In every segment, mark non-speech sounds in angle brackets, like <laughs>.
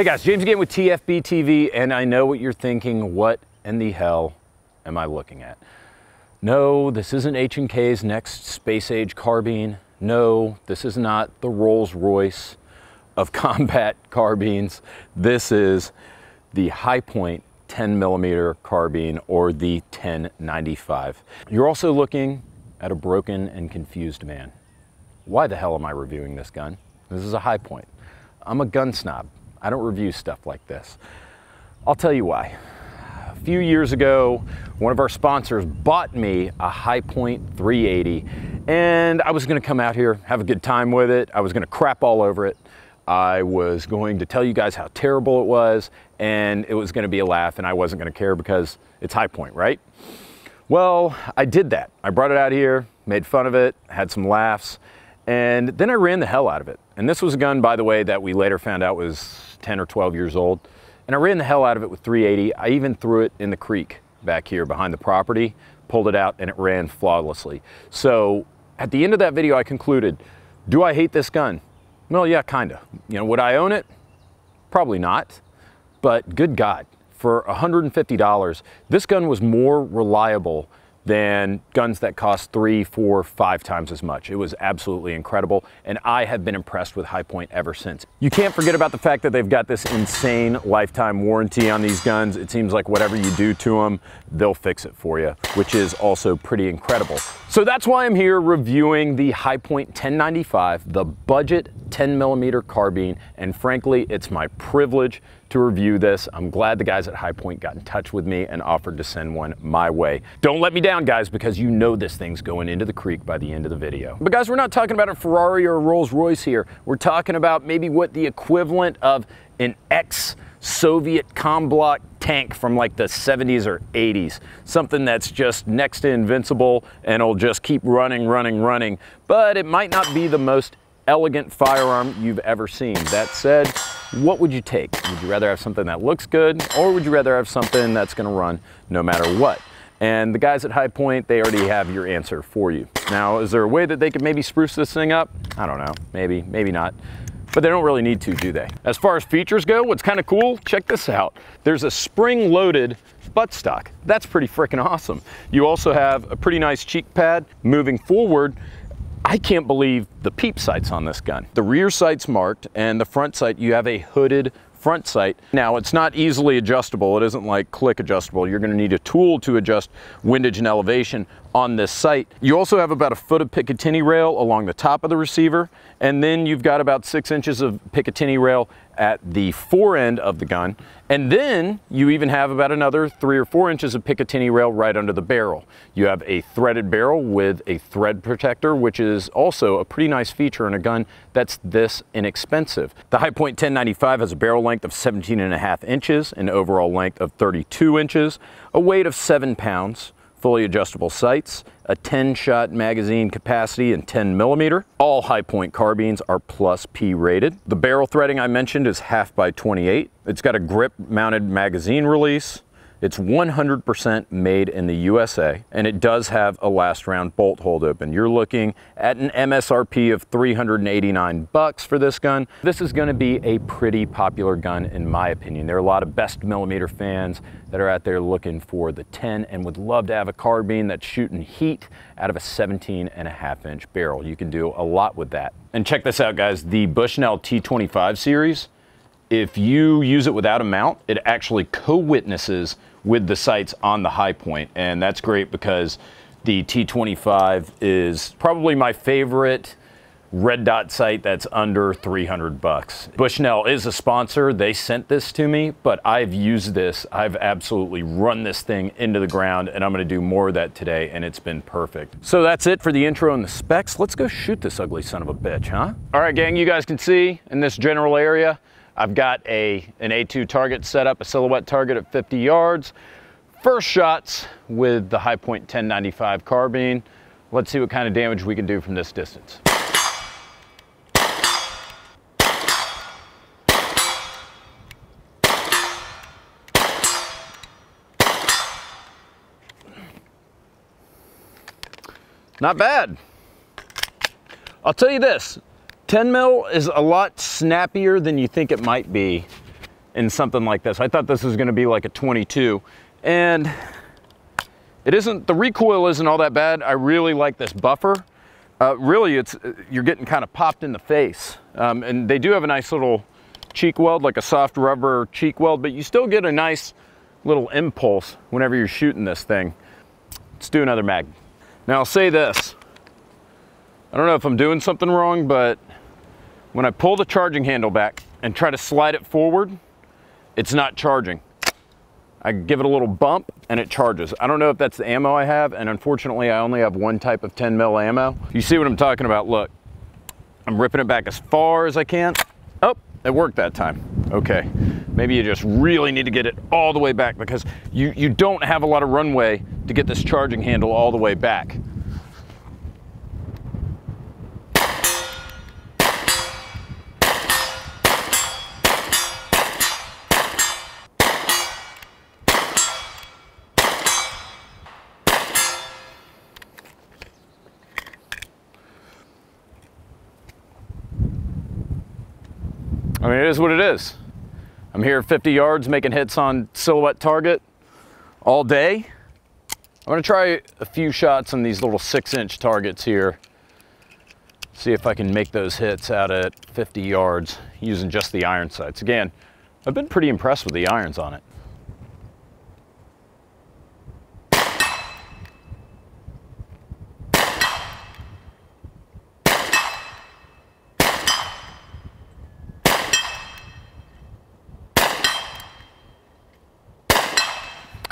Hey guys, James again with TFB TV, and I know what you're thinking. What in the hell am I looking at? No, this isn't H&K's next space age carbine. No, this is not the Rolls Royce of <laughs> combat carbines. This is the Hi-Point 10 millimeter carbine or the 1095. You're also looking at a broken and confused man. Why the hell am I reviewing this gun? This is a Hi-Point. I'm a gun snob. I don't review stuff like this. I'll tell you why. A few years ago, one of our sponsors bought me a Hi-Point 380 and I was gonna come out here, have a good time with it. I was gonna crap all over it. I was going to tell you guys how terrible it was and it was gonna be a laugh and I wasn't gonna care because it's Hi-Point, right? Well, I did that. I brought it out here, made fun of it, had some laughs, and then I ran the hell out of it. And this was a gun, by the way, that we later found out was 10 or 12 years old. And I ran the hell out of it with 380. I even threw it in the creek back here behind the property, pulled it out, and it ran flawlessly. So at the end of that video, I concluded, do I hate this gun? Well, yeah, kinda. You know, would I own it? Probably not. But good God, for $150, this gun was more reliable than guns that cost three, four, five times as much. It was absolutely incredible, and I have been impressed with Hi-Point ever since. You can't forget about the fact that they've got this insane lifetime warranty on these guns. It seems like whatever you do to them, they'll fix it for you, which is also pretty incredible. So that's why I'm here reviewing the High 1095, the budget 10 millimeter carbine, and frankly, it's my privilege to review this. I'm glad the guys at Hi-Point got in touch with me and offered to send one my way. Don't let me down, guys, because you know this thing's going into the creek by the end of the video. But guys, we're not talking about a Ferrari or a Rolls Royce here. We're talking about maybe what the equivalent of an ex Soviet Bloc tank from like the 70s or 80s. Something that's just next to invincible and will just keep running, running, running. But it might not be the most elegant firearm you've ever seen. That said, what would you take? Would you rather have something that looks good or would you rather have something that's gonna run no matter what? And the guys at Hi-Point, they already have your answer for you. Now, is there a way that they could maybe spruce this thing up? I don't know, maybe, maybe not. But they don't really need to, do they? As far as features go, what's kind of cool, check this out. There's a spring-loaded buttstock. That's pretty freaking awesome. You also have a pretty nice cheek pad. Moving forward, I can't believe the peep sights on this gun. The rear sight's marked and the front sight, you have a hooded front sight. Now it's not easily adjustable. It isn't like click adjustable. You're gonna need a tool to adjust windage and elevation on this sight. You also have about a foot of Picatinny rail along the top of the receiver, and then you've got about six inches of Picatinny rail at the fore end of the gun. And then you even have about another three or four inches of Picatinny rail right under the barrel. You have a threaded barrel with a thread protector, which is also a pretty nice feature in a gun that's this inexpensive. The High 1095 has a barrel length of 17 and a half inches, an overall length of 32 inches, a weight of seven pounds, fully adjustable sights, a 10 shot magazine capacity and 10 millimeter. All Hi-Point carbines are plus P rated. The barrel threading I mentioned is half by 28. It's got a grip mounted magazine release, it's 100% made in the USA, and it does have a last round bolt hold open. You're looking at an MSRP of 389 bucks for this gun. This is gonna be a pretty popular gun in my opinion. There are a lot of best millimeter fans that are out there looking for the 10 and would love to have a carbine that's shooting heat out of a 17 and a half inch barrel. You can do a lot with that. And check this out guys, the Bushnell T25 series, if you use it without a mount, it actually co-witnesses with the sights on the Hi-Point. And that's great because the T25 is probably my favorite red dot sight that's under 300 bucks. Bushnell is a sponsor. They sent this to me, but I've used this. I've absolutely run this thing into the ground and I'm gonna do more of that today and it's been perfect. So that's it for the intro and the specs. Let's go shoot this ugly son of a bitch, huh? All right, gang, you guys can see in this general area, I've got a, an A2 target set up, a silhouette target at 50 yards. First shots with the High 1095 carbine. Let's see what kind of damage we can do from this distance. not bad. I'll tell you this, 10 mil is a lot snappier than you think it might be in something like this. I thought this was gonna be like a 22 and it isn't, the recoil isn't all that bad. I really like this buffer. Uh, really, it's you're getting kind of popped in the face. Um, and they do have a nice little cheek weld, like a soft rubber cheek weld, but you still get a nice little impulse whenever you're shooting this thing. Let's do another mag. Now I'll say this. I don't know if I'm doing something wrong, but when I pull the charging handle back and try to slide it forward, it's not charging. I give it a little bump and it charges. I don't know if that's the ammo I have, and unfortunately I only have one type of 10 mil ammo. You see what I'm talking about, look. I'm ripping it back as far as I can. Oh, it worked that time. Okay, maybe you just really need to get it all the way back because you, you don't have a lot of runway to get this charging handle all the way back. Mean, it is what it is. I'm here 50 yards making hits on silhouette target all day. I'm gonna try a few shots on these little six inch targets here. See if I can make those hits out at 50 yards using just the iron sights. Again, I've been pretty impressed with the irons on it.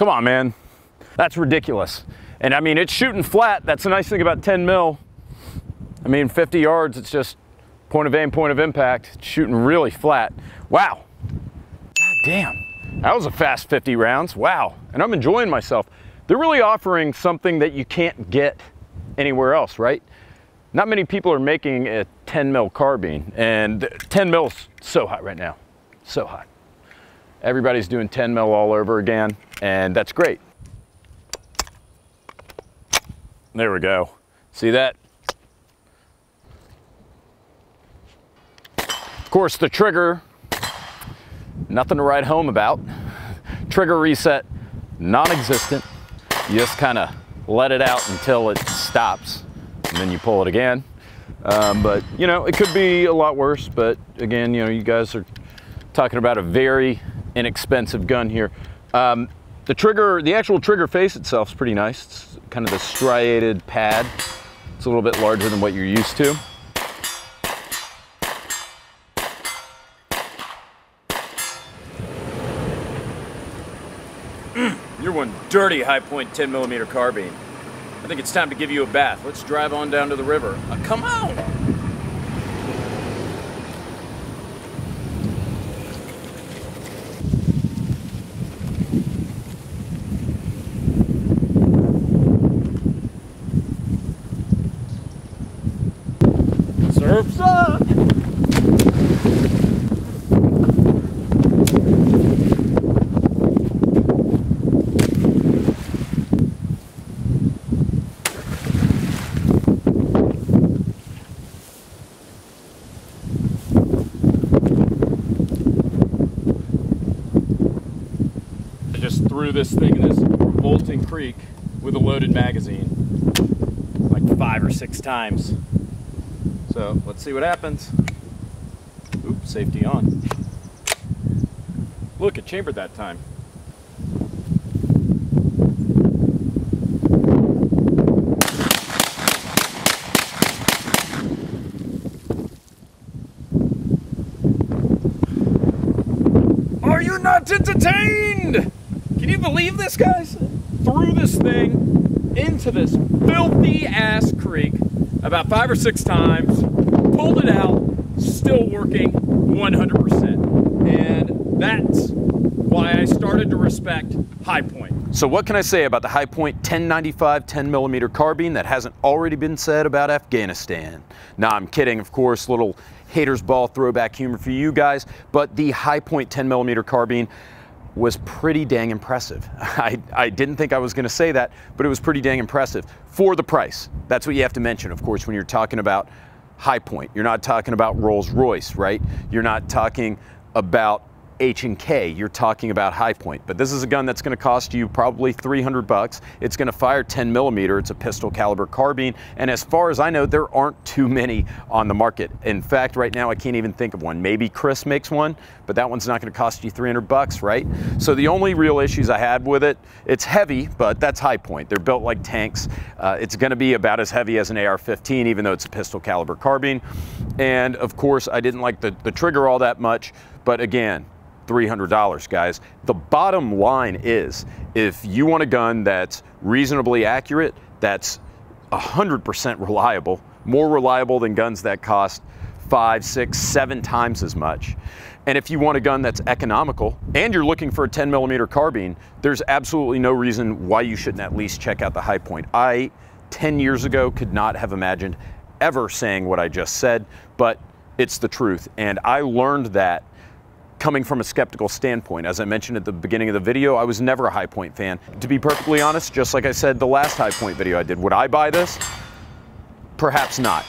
Come on, man. That's ridiculous. And I mean, it's shooting flat. That's the nice thing about 10 mil. I mean, 50 yards, it's just point of aim, point of impact. It's shooting really flat. Wow. God damn. That was a fast 50 rounds. Wow. And I'm enjoying myself. They're really offering something that you can't get anywhere else, right? Not many people are making a 10 mil carbine and 10 mil is so hot right now. So hot. Everybody's doing 10 mil all over again and that's great. There we go. See that? Of course, the trigger, nothing to write home about. Trigger reset, non-existent. You just kind of let it out until it stops, and then you pull it again. Um, but, you know, it could be a lot worse, but again, you know, you guys are talking about a very inexpensive gun here. Um, the trigger, the actual trigger face itself is pretty nice. It's kind of a striated pad. It's a little bit larger than what you're used to. Mm, you're one dirty high 10 millimeter carbine. I think it's time to give you a bath. Let's drive on down to the river. Uh, come on! Surf's up! I just threw this thing in this revolting creek with a loaded magazine like five or six times. So let's see what happens. Oops, safety on. Look, it chambered that time. Are you not entertained? Can you believe this, guys? Threw this thing into this filthy ass creek about five or six times, pulled it out, still working 100%. And that's why I started to respect Hi-Point. So what can I say about the High 1095 10 millimeter carbine that hasn't already been said about Afghanistan? Nah, I'm kidding, of course, little haters ball throwback humor for you guys, but the High 10 millimeter carbine was pretty dang impressive. <laughs> I, I didn't think I was going to say that, but it was pretty dang impressive for the price. That's what you have to mention, of course, when you're talking about Hi-Point. You're not talking about Rolls Royce, right? You're not talking about H&K, you're talking about Hi-Point. But this is a gun that's gonna cost you probably 300 bucks. It's gonna fire 10 millimeter, it's a pistol caliber carbine, and as far as I know, there aren't too many on the market. In fact, right now I can't even think of one. Maybe Kriss makes one, but that one's not gonna cost you 300 bucks, right? So the only real issues I had with it, it's heavy, but that's Hi-Point. They're built like tanks. Uh, it's gonna be about as heavy as an AR-15, even though it's a pistol caliber carbine. And of course, I didn't like the, the trigger all that much, but again, $300, guys. The bottom line is if you want a gun that's reasonably accurate, that's 100% reliable, more reliable than guns that cost five, six, seven times as much. And if you want a gun that's economical and you're looking for a 10 millimeter carbine, there's absolutely no reason why you shouldn't at least check out the Hi-Point. I, 10 years ago, could not have imagined ever saying what I just said, but it's the truth. And I learned that coming from a skeptical standpoint. As I mentioned at the beginning of the video, I was never a Hi-Point fan. To be perfectly honest, just like I said the last Hi-Point video I did, would I buy this? Perhaps not.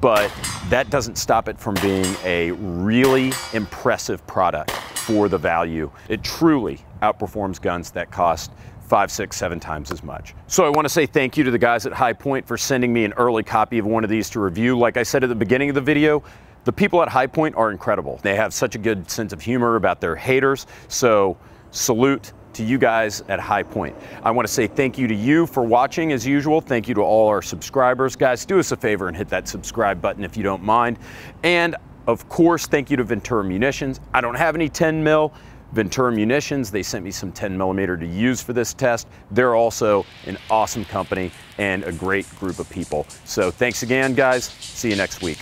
But that doesn't stop it from being a really impressive product for the value. It truly outperforms guns that cost five, six, seven times as much. So I want to say thank you to the guys at Hi-Point for sending me an early copy of one of these to review. Like I said at the beginning of the video, the people at Hi-Point are incredible. They have such a good sense of humor about their haters. So salute to you guys at Hi-Point. I want to say thank you to you for watching as usual. Thank you to all our subscribers. Guys, do us a favor and hit that subscribe button if you don't mind. And of course, thank you to Ventura Munitions. I don't have any 10 mil. Ventura Munitions, they sent me some 10 millimeter to use for this test. They're also an awesome company and a great group of people. So thanks again, guys. See you next week.